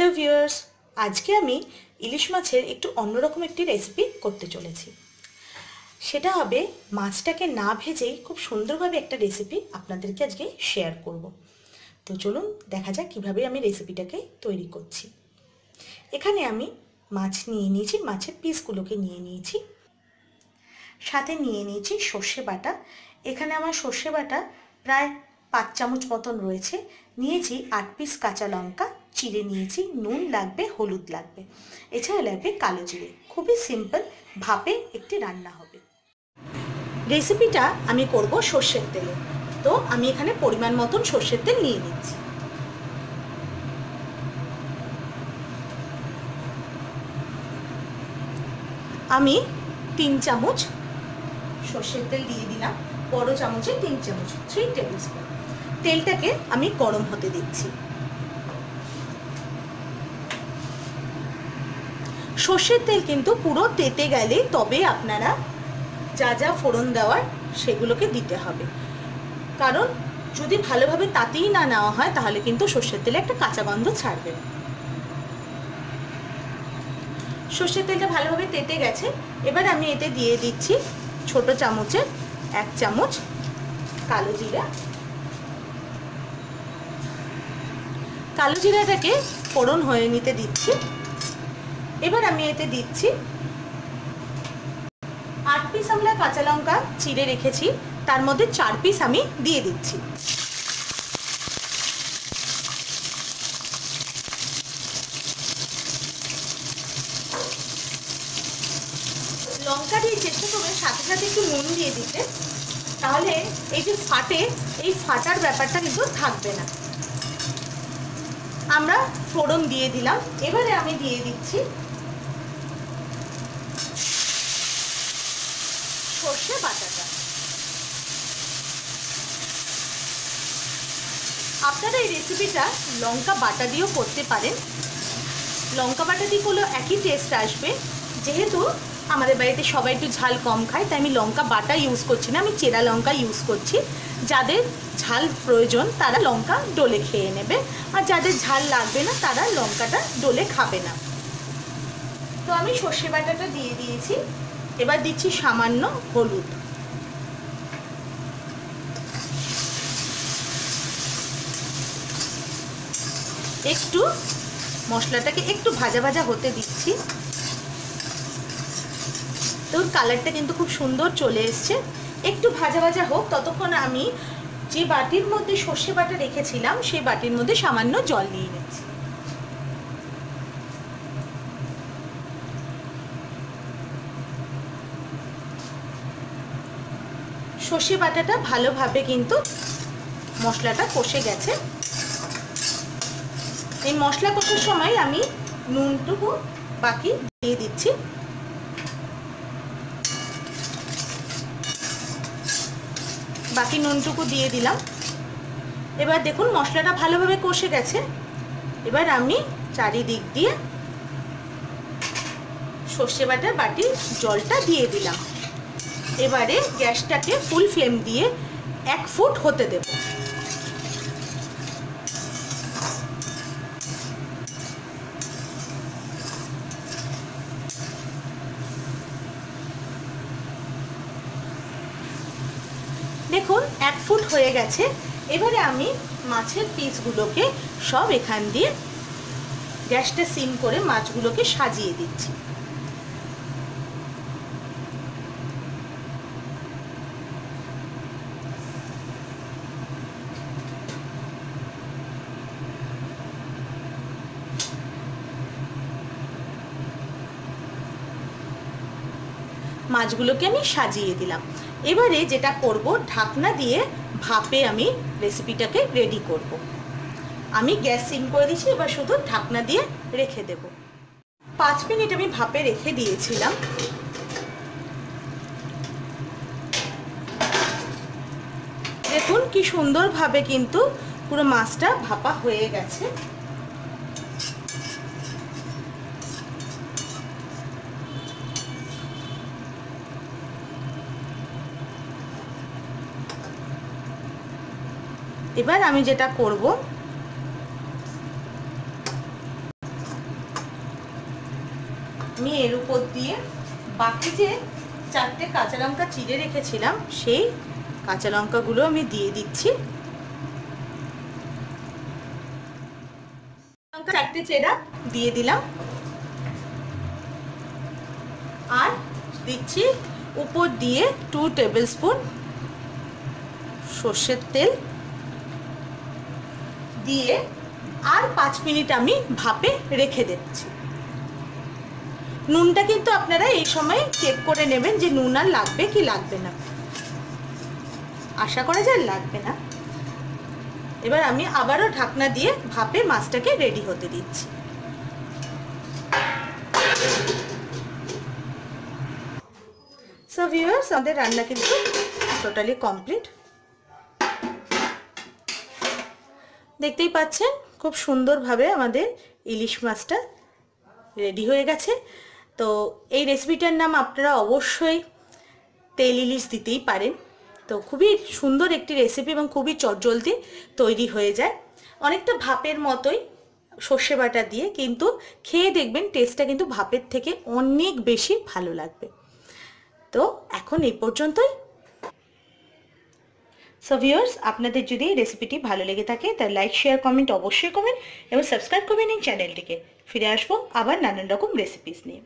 Hello viewers, আজকে আমি ইলিশ মাছের একটু অন্যরকম একটি রেসিপি করতে চলেছি। সেটা হবে মাছটাকে না ভেজেই খুব সুন্দরভাবে একটা রেসিপি আপনাদেরকে আজকে শেয়ার করব। তো চলুন দেখা যাক কীভাবে আমি রেসিপিটাকে তৈরি করছি। এখানে আমি মাছ নিয়ে নিয়েছি, মাছের পিসগুলোকে নিয়ে নিয়েছি। সাথে নিয়ে নিয়েছি সর্ষে বাটা। এখানে আমার সর্ষে বাটা প্রায় পাঁচ চামচ মতন রয়েছে। নিয়েছি আট পিস কাঁচা লঙ্কা, চিড়ে নিয়েছি, নুন লাগবে, হলুদ লাগবে। এছাড়া লাগবে কালো জিরে। খুবই সিম্পল ভাপে একটি রান্না হবে। রেসিপিটা আমি করব সর্ষের তেলে। তো আমি এখানে পরিমাণ মতন সর্ষের তেল নিয়ে নিচ্ছি। আমি তিন চামচ সর্ষের তেল দিয়ে দিলাম। বড় চামচে তিন চামচ থ্রি টেবিল স্পুন তেলটাকে আমি গরম হতে দিচ্ছি। সর্ষের তেল কিন্তু পুরো তেতে গেলে তবে আপনারা যা যা ফোড়ন দেওয়ার সেগুলোকে দিতে হবে। কারণ যদি ভালোভাবে তাতেই না নেওয়া হয়, তাহলে কিন্তু সর্ষের তেলে একটা কাঁচা গন্ধ ছাড়বে সর্ষের তেলটা ভালোভাবে তেতে গেছে। এবার আমি এতে দিয়ে দিচ্ছি ছোট চামচের এক চামচ কালো জিরা। কালো জিরাটাকে ফোড়ন হয়ে নিতে দিচ্ছি। এবার আমি এতে দিচ্ছি আট পিস আমরা কাঁচা লঙ্কা চিড়ে রেখেছি, তার মধ্যে চার পিস আমি দিয়ে দিচ্ছি। লঙ্কা দিয়ে চেষ্টা করবেন সাথে সাথে একটু নুন দিয়ে দিতে, তাহলে এই যে ফাটে, এই ফাটার ব্যাপারটা কিন্তু থাকবে না। আমরা ফোড়ন দিয়ে দিলাম। এবারে আমি দিয়ে দিচ্ছি সর্ষে বাটাটা। আপনারা এই রেসিপিটা লঙ্কা বাটা দিয়েও করতে পারেন। লঙ্কা বাটা দিয়ে করলেও একই টেস্ট আসবে। যেহেতু আমাদের বাড়িতে সবাই একটু ঝাল কম খায়, তাই আমি লঙ্কা বাটা ইউজ করছি না, আমি চেরা লঙ্কা ইউজ করছি। যাদের ঝাল প্রয়োজন, তারা লঙ্কা ডলে খেয়ে নেবে। আর যাদের ঝাল লাগবে না, তারা লঙ্কাটা ডলে খাবে না। তো আমি সর্ষে বাটাটা দিয়ে দিয়েছি। এবার দিচ্ছি সামান্য হলুদ। একটু মশলাটাকে একটু ভাজা ভাজা হতে দিচ্ছি। দেখুন কালারটা কিন্তু খুব সুন্দর চলে এসছে। একটু ভাজা ভাজা হোক, ততক্ষণ আমি যে বাটির মধ্যে সর্ষে বাটা রেখেছিলাম, সেই বাটির মধ্যে সামান্য জল নিয়ে নিচ্ছি। সর্ষে বাটাটা ভালোভাবে কিন্তু মশলাটা কষে গেছে। এই মশলা কষার সময় আমি নুনটুকু বাকি দিয়ে দিচ্ছি। বাকি নুনটুকু দিয়ে দিলাম। এবার দেখুন মশলাটা ভালোভাবে কষে গেছে। এবার আমি চারিদিক দিয়ে সর্ষে বাটার বাটির জলটা দিয়ে দিলাম। এবারে গ্যাসটাকে ফুল ফ্লেম দিয়ে এক ফুট হতে দেব। দেখুন, এক ফুট হয়ে গেছে। এবারে আমি মাছের পিসগুলোকে সব এখান দিয়ে গ্যাসটা সিম করে মাছগুলোকে সাজিয়ে দিচ্ছি। মাছগুলোকে আমি সাজিয়ে দিলাম। এবারে যেটা করব, ঢাকনা দিয়ে ভাপে আমি রেসিপিটাকে রেডি করব। আমি গ্যাস সিম করে দিচ্ছি এবার শুধু ঢাকনা দিয়ে রেখে দেব। পাঁচ মিনিট আমি ভাপে রেখে দিয়েছিলাম। দেখুন কি সুন্দরভাবে কিন্তু পুরো মাছটা ভাপা হয়ে গেছে। এবার আমি যেটা করব, আমি এর উপর দিয়ে বাকি যে চারটে কাঁচা লঙ্কা চিড়ে রেখেছিলাম, সেই কাঁচা লঙ্কাগুলো আমি দিয়ে দিচ্ছি। লঙ্কা চারটে চেরা দিয়ে দিলাম। আর দিচ্ছি উপর দিয়ে টু টেবিল স্পুন সর্ষের তেল। দিয়ে আর পাঁচ মিনিট আমি ভাপে রেখে দিচ্ছি। নুনটা কিন্তু আপনারা এই সময় চেক করে নেবেন যে নুন আর লাগবে কি লাগবে না। আশা করা যায় লাগবে না। এবার আমি আবারও ঢাকনা দিয়ে ভাপে মাছটাকে রেডি হতে দিচ্ছি। সো ভিউয়ার্স আমাদের রান্না কিন্তু টোটালি কমপ্লিট দেখতেই পাচ্ছেন, খুব সুন্দরভাবে আমাদের ইলিশ মাছটা রেডি হয়ে গেছে। তো এই রেসিপিটার নাম আপনারা অবশ্যই তেল ইলিশ দিতেই পারেন। তো খুবই সুন্দর একটি রেসিপি এবং খুবই চটজলদি তৈরি হয়ে যায়। অনেকটা ভাপের মতোই সর্ষে বাটা দিয়ে, কিন্তু খেয়ে দেখবেন টেস্টটা কিন্তু ভাপের থেকে অনেক বেশি ভালো লাগবে। তো এখন এই পর্যন্তই। সো ভিউয়ার্স আপনাদের যদি এই রেসিপিটি ভালো লেগে থাকে, তাহলে লাইক শেয়ার কমেন্ট অবশ্যই করবেন এবং সাবস্ক্রাইব করবেন এই চ্যানেলটিকে ফিরে আসব আবার নানান রকম রেসিপিস নিয়ে।